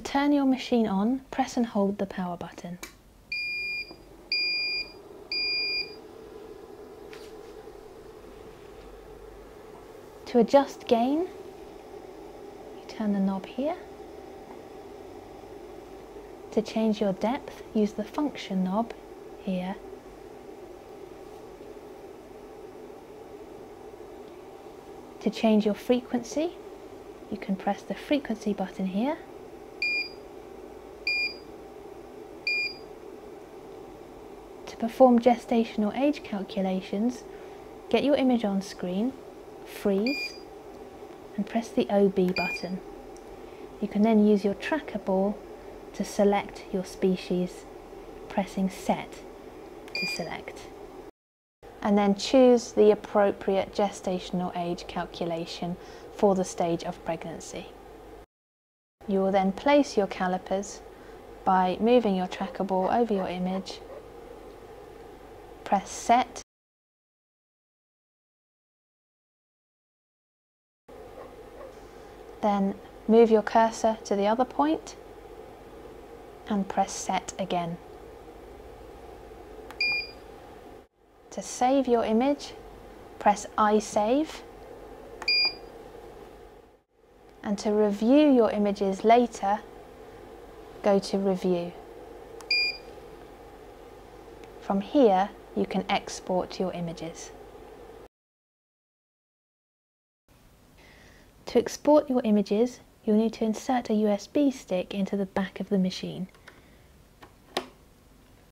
To turn your machine on, press and hold the power button. To adjust gain, you turn the knob here. To change your depth, use the function knob here. To change your frequency, you can press the frequency button here. Perform gestational age calculations, get your image on screen freeze and press the OB button. You can then use your tracker ball to select your species, pressing set to select. And then choose the appropriate gestational age calculation for the stage of pregnancy. You will then place your calipers by moving your tracker ball over your image, press set Then move your cursor to the other point and press set again. To save your image, press I save. And to review your images later, go to review. From here, you can export your images. To export your images, you'll need to insert a USB stick into the back of the machine.